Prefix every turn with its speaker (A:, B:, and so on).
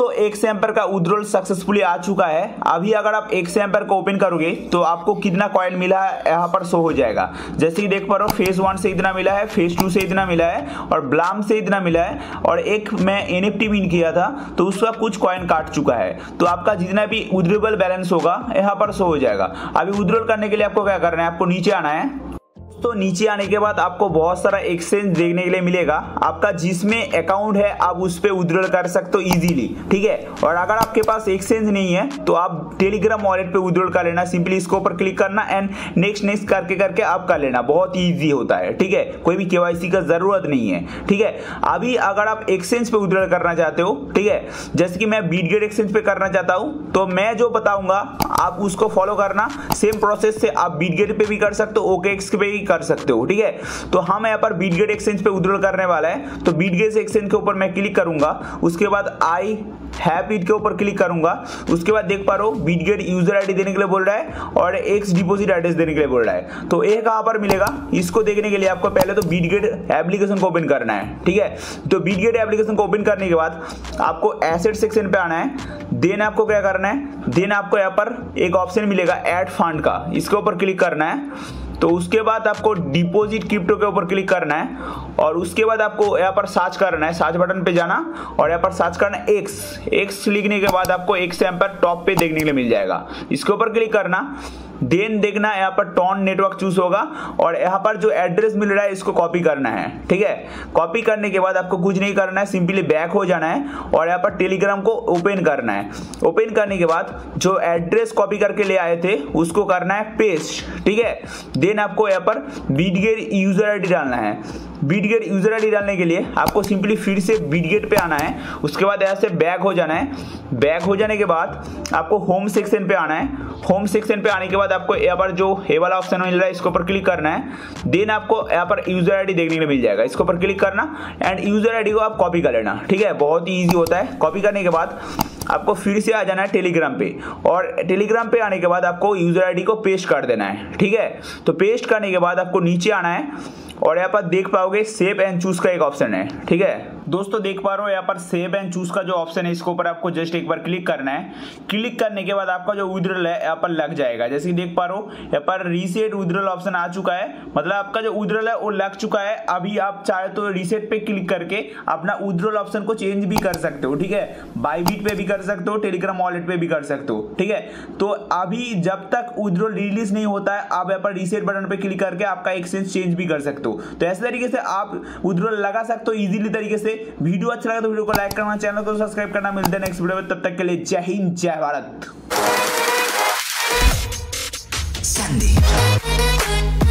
A: दोस्तों, एक सैंपर का उद्रोल सक्सेसफुली आ चुका है। अभी अगर आप एक सैंपर को ओपन करोगे तो आपको कितना कॉइन मिला है, यहाँ पर शो हो जाएगा। जैसे कि देख पा रहे हो फ़ेज़ वन से इतना मिला है फ़ेज़ टू से इतना मिला है, और ब्लाम से इतना मिला है, और एक मैं एन एफ़ विन किया था तो उसका कुछ कॉइन काट चुका है। तो आपका जितना भी उद्रेबल बैलेंस होगा, यहाँ पर शो हो जाएगा। अभी उद्रोल करने के लिए आपको क्या करना है, आपको नीचे आना है। तो नीचे आने के बाद आपको बहुत सारा एक्सचेंज देखने के लिए मिलेगा। आपका जिसमें अकाउंट है, आप उस पर उद्रल कर सकते हो इजीली ठीक है? और अगर आपके पास एक्सचेंज नहीं है तो आप टेलीग्राम वॉलेट पे उद्रल कर लेना। सिंपली इसके ऊपर क्लिक करना एंड नेक्स्ट नेक्स्ट करके करके आप कर लेना। बहुत ईजी होता है, ठीक है? कोई भी केवाईसी का ज़रूरत नहीं है, ठीक है? अभी अगर आप एक्सचेंज पे उद्रल करना चाहते हो, ठीक है? जैसे कि मैं बीट बीटगेट एक्सचेंज पे करना चाहता हूँ तो मैं जो बताऊँगा, आप उसको फॉलो करना। सेम प्रोसेस से आप बीट बीटगेट पे भी कर सकते हो ओके एक्स पे भी कर सकते हो, ठीक है? तो हम यहाँ पर बीटगेट एक्सचेंज पे उद्रोल करने वाला है। तो बीटगेट एक्सचेंज के ऊपर मैं क्लिक करूँगा। उसके बाद आई हैप इट के ऊपर क्लिक करूँगा। उसके बाद देख पा रहा हूँ बीटगेट यूज़र आईडी देने के लिए बोल रहा है और एक्स डिपोजिट एड्रेस देने के लिए बोल रहा है। तो ये कहाँ पर मिलेगा? इसको देखने के लिए आपको पहले तो बीटगेट एप्लीकेशन को ओपन करना है, ठीक है? तो बीटगेट एप्लीकेशन को ओपन करने के बाद आपको एसेट सेक्शन पे आना है। देन आपको क्या करना है? देन आपको यहाँ पर एक ऑप्शन मिलेगा एड फंड का। इसके ऊपर क्लिक करना है। तो उसके बाद आपको डिपोजिट क्रिप्टो के ऊपर क्लिक करना है और उसके बाद आपको यहाँ पर सर्च करना है। सर्च बटन पे जाना और यहाँ पर सर्च करना है एक्स एक्स लिखने के बाद आपको एक्स यहाँ पर टॉप पे देखने के लिए मिल जाएगा। इसके ऊपर क्लिक करना। देन देखना यहाँ पर टॉन नेटवर्क चूज़ होगा और यहाँ पर जो एड्रेस मिल रहा है, इसको कॉपी करना है, ठीक है? कॉपी करने के बाद आपको कुछ नहीं करना है, सिंपली बैक हो जाना है और यहाँ पर टेलीग्राम को ओपन करना है। ओपन करने के बाद जो एड्रेस कॉपी करके ले आए थे, उसको करना है पेस्ट, ठीक है? देन आपको यहाँ पर बीटगेट यूज़र आईडी डालना है। बीटगेट यूज़र आईडी डालने के लिए आपको सिंपली फिर से बीटगेट पे आना है। उसके बाद यहाँ से बैक हो जाना है। बैक हो जाने के बाद आपको होम सेक्शन पे आना है। होम सेक्शन पे आने के बाद आपको यहाँ पर जो ए वाला ऑप्शन मिल रहा है, इसके ऊपर क्लिक करना है। देन आपको यहाँ पर यूज़र आईडी देखने को मिल जाएगा। इसके ऊपर क्लिक करना एंड यूज़र आईडी को आप कॉपी कर लेना। ठीक है? बहुत ही ईजी होता है। कॉपी करने के बाद आपको फिर से आ जाना है टेलीग्राम पे। और टेलीग्राम पे आने के बाद आपको यूज़र आईडी को पेस्ट कर देना है। ठीक है? तो पेस्ट करने के बाद आपको नीचे आना है। और यहाँ पर देख पाओगे सेव एंड चूज़ का एक ऑप्शन है ठीक है? दोस्तों, देख पा रहे हो, यहाँ पर सेव एंड चूज़ का जो ऑप्शन है, इसके ऊपर आपको जस्ट एक बार क्लिक करना है। क्लिक करने के बाद आपका जो उद्रल है, यहाँ पर लग जाएगा। जैसे कि देख पा रहे हो, यहाँ पर रीसेट उद्रल ऑप्शन आ चुका है। मतलब आपका जो उद्रल है, वो लग चुका है। अभी आप चाहे तो रीसेट पे क्लिक करके अपना उद्रल ऑप्शन को चेंज भी कर सकते हो, ठीक है? बाईबीट पे भी कर सकते हो टेलीग्राम वॉलेट पे भी कर सकते हो, ठीक है? तो अभी जब तक उद्रल रिलीज़ नहीं होता है, आप यहाँ पर रीसेट बटन पे क्लिक करके आपका एक्सचेंज चेंज भी कर सकते हो। तो ऐसे तरीके से आप उद्रल लगा सकते हो इजीली तरीके से। वीडियो अच्छा लगा तो वीडियो को लाइक करना, चैनल को सब्सक्राइब करना, मिलते हैं नेक्स्ट वीडियो में, तब तक के लिए जय हिंद, जय भारत। संदीप